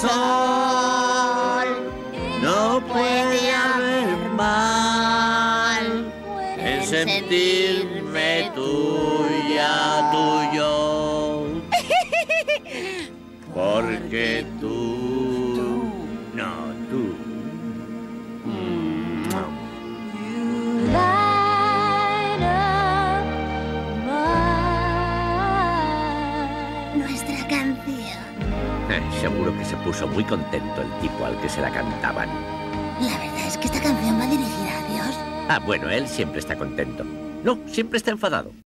sol no puede haber mal en sentirme tuya, tuyo, porque tú, no tú. Nuestra canción eh, seguro que se puso muy contento el tipo al que se la cantaban. La verdad es que esta canción va dirigida a Dios. Ah, bueno, él siempre está contento. No, siempre está enfadado.